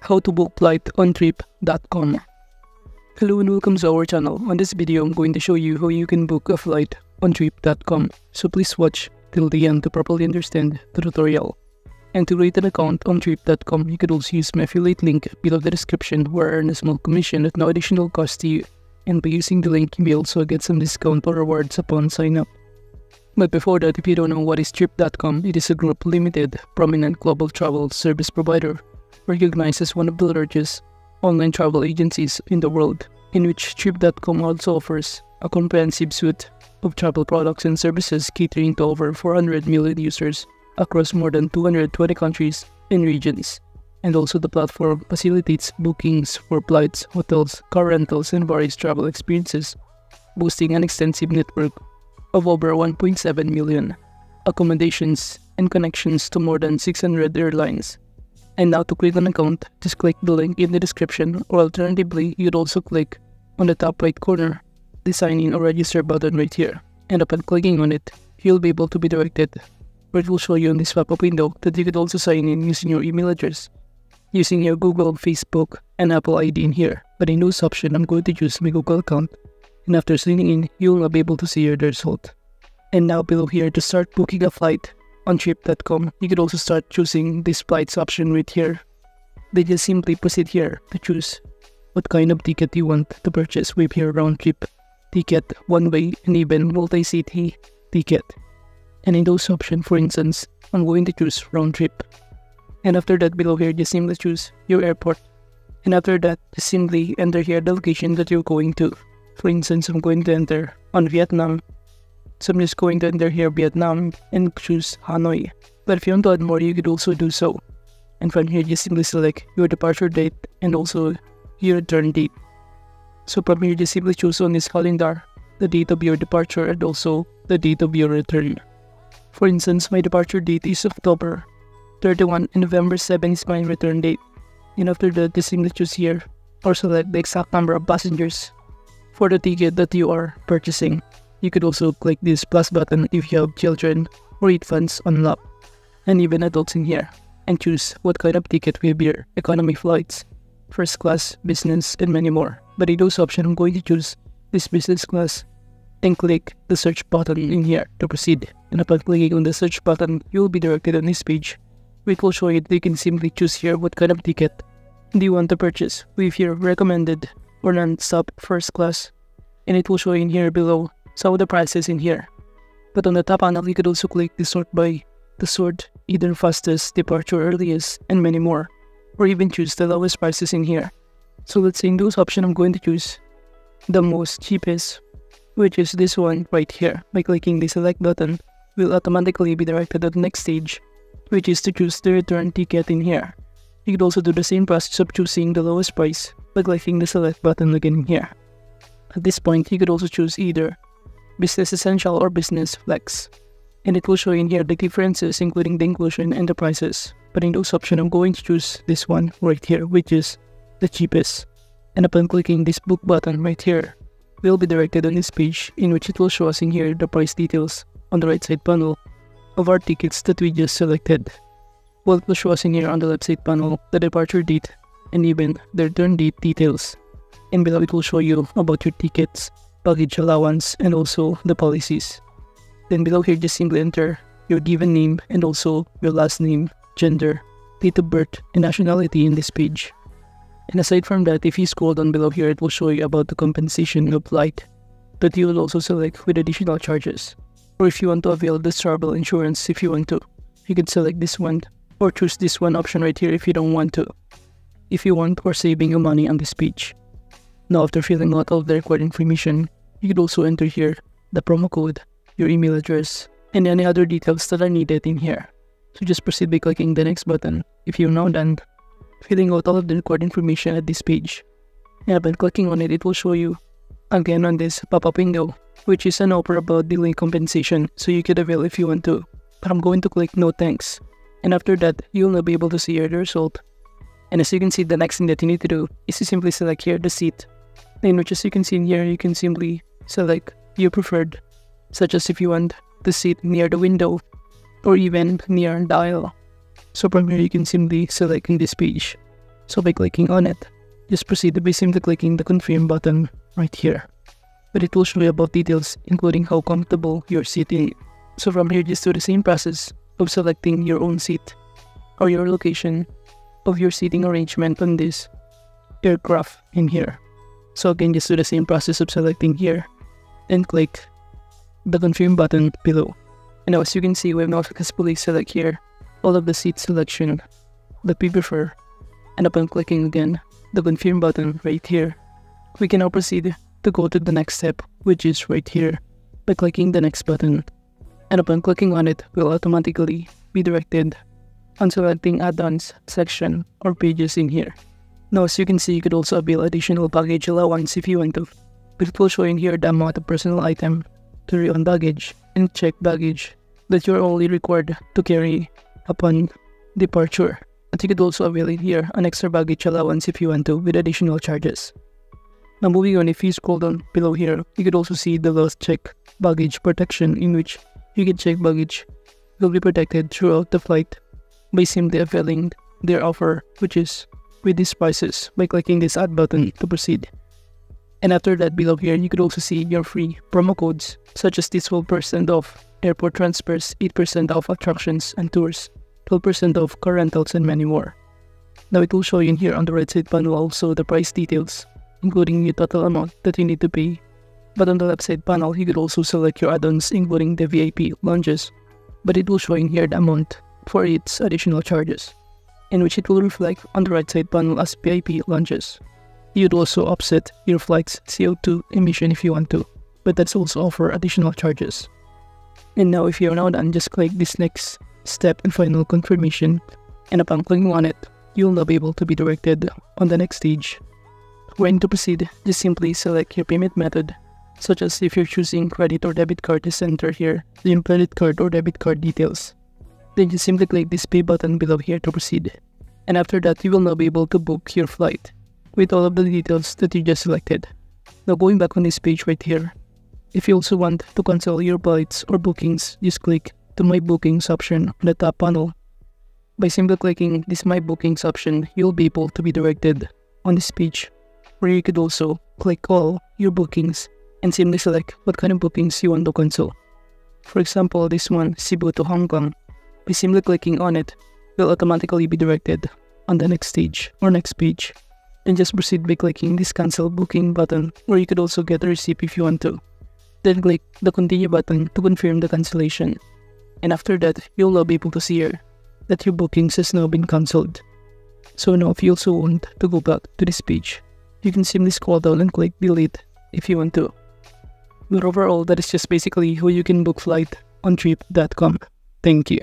how to book flight on trip.com. Hello and welcome to our channel. On this video, I'm going to show you how you can book a flight on trip.com. So please watch till the end to properly understand the tutorial. And to create an account on trip.com, you could also use my affiliate link below the description where I earn a small commission at no additional cost to you. And by using the link, you may also get some discount or rewards upon sign up. But before that, if you don't know what is Trip.com, it is a group limited, prominent global travel service provider, recognized as one of the largest online travel agencies in the world, in which Trip.com also offers a comprehensive suite of travel products and services catering to over 400 million users across more than 220 countries and regions. And also the platform facilitates bookings for flights, hotels, car rentals, and various travel experiences, boasting an extensive network of over 1.7 million accommodations and connections to more than 600 airlines. And now to create an account, just click the link in the description or alternatively, you'd also click on the top right corner the sign in or register button right here. And upon clicking on it, you'll be able to be directed where it will show you in this pop-up window that you could also sign in using your email address, using your Google, Facebook, and Apple ID in here. But in this option, I'm going to use my Google account and after signing in, you will not be able to see your result. And now below here to start booking a flight on you could also start choosing this flights option right here. Then just simply proceed here to choose what kind of ticket you want to purchase with your round trip ticket, one way, and even multi-city ticket. And in those options, for instance, I'm going to choose round trip. And after that below here, just simply choose your airport. And after that, just simply enter here the location that you're going to. For instance, I'm going to enter on Vietnam. So I'm just going to enter here Vietnam and choose Hanoi. But if you want to add more, you could also do so. And from here, just simply select your departure date and also your return date. So from here, just simply choose on this calendar the date of your departure and also the date of your return. For instance, my departure date is October 31 and November 7 is my return date. And after that, just simply choose here or select the exact number of passengers for the ticket that you are purchasing. You could also click this plus button if you have children or infants on lap, and even adults in here, and choose what kind of ticket will be economy flights, first class, business, and many more. But in those options, I'm going to choose this business class and click the search button in here to proceed. And upon clicking on the search button, you will be directed on this page, which will show you that you can simply choose here what kind of ticket do you want to purchase with your recommended or non-stop first class and it will show in here below of the prices in here. But on the top panel, you could also click the sort by the sort either fastest, departure earliest, and many more, or even choose the lowest prices in here. So let's say in those options, I'm going to choose the most cheapest, which is this one right here. By clicking the select button, we'll automatically be directed to the next stage, which is to choose the return ticket in here. You could also do the same process of choosing the lowest price by clicking the select button again here. At this point, you could also choose either Business Essential or Business Flex. And it will show in here the differences including the inclusion and the prices. But in those options, I'm going to choose this one right here, which is the cheapest. And upon clicking this book button right here, we'll be directed on this page in which it will show us in here the price details on the right side panel of our tickets that we just selected. Well, it will show us in here on the left side panel the departure date and even the return date details. And below it will show you about your tickets, baggage allowance, and also the policies. Then below here, just simply enter your given name and also your last name, gender, date of birth, and nationality in this page. And aside from that, if you scroll down below here, it will show you about the compensation flight that you will also select with additional charges. Or if you want to avail this travel insurance if you want to, you can select this one or choose this one option right here if you don't want to if you want or saving your money on this page. Now after filling out all the required information, you could also enter here the promo code, your email address, and any other details that are needed in here. So just proceed by clicking the next button if you're now done filling out all of the required information at this page. And upon clicking on it, it will show you again on this pop-up window, which is an offer about delay compensation, so you could avail if you want to. But I'm going to click no thanks. And after that, you'll not be able to see your result and as you can see, the next thing that you need to do is to simply select here the seat. In which as you can see in here, you can simply select your preferred, such as if you want the seat near the window or even near aisle. So from here, you can simply select in this page. So by clicking on it, just proceed by simply clicking the confirm button right here. But it will show you about details including how comfortable you're sitting. So from here just do the same process of selecting your own seat or your location of your seating arrangement on this aircraft in here. So again just do the same process of selecting here and click the confirm button below. And now as you can see we have now successfully select here all of the seat selection that we prefer and upon clicking again the confirm button right here we can now proceed to go to the next step which is right here by clicking the next button and upon clicking on it we'll automatically be directed on selecting add-ons section or pages in here. Now as you can see you could also avail additional baggage allowance if you want to but it will show in here the amount of personal item carry on baggage and check baggage that you're only required to carry upon departure. But you could also avail it here an extra baggage allowance if you want to with additional charges. Now moving on, if you scroll down below here, you could also see the last check baggage protection in which you can check baggage will be protected throughout the flight by simply availing their offer which is with these prices by clicking this add button hmm. to proceed. And after that below here, you could also see your free promo codes such as this 12% off airport transfers, 8% off attractions and tours, 12% off car rentals and many more. Now it will show you in here on the right side panel also the price details, including the total amount that you need to pay. But on the left side panel, you could also select your add-ons including the VIP lounges, but it will show in here the amount for its additional charges, in which it will reflect on the right side panel as VIP lounges. You'd also offset your flight's CO2 emission if you want to, but that's also offer additional charges. And now if you're now done, just click this next step and final confirmation, and upon clicking on it, you'll now be able to be directed on the next stage. When to proceed, just simply select your payment method, such as if you're choosing credit or debit card, just enter here your credit card or debit card details. Then just simply click this pay button below here to proceed. And after that, you will now be able to book your flight with all of the details that you just selected. Now going back on this page right here, if you also want to cancel your flights or bookings, just click the My Bookings option on the top panel. By simply clicking this My Bookings option, you'll be able to be directed on this page where you could also click all your bookings and simply select what kind of bookings you want to cancel. For example, this one, Cebu to Hong Kong. By simply clicking on it, you'll automatically be directed on the next stage or next page then just proceed by clicking this cancel booking button or you could also get a receipt if you want to. Then click the continue button to confirm the cancellation. And after that, you'll now be able to see here that your bookings has now been cancelled. So now if you also want to go back to this page, you can simply scroll down and click delete if you want to. But overall, that is just basically how you can book flight on trip.com. Thank you.